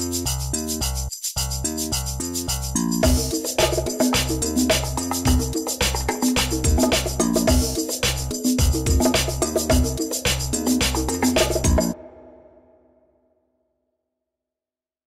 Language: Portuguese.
Música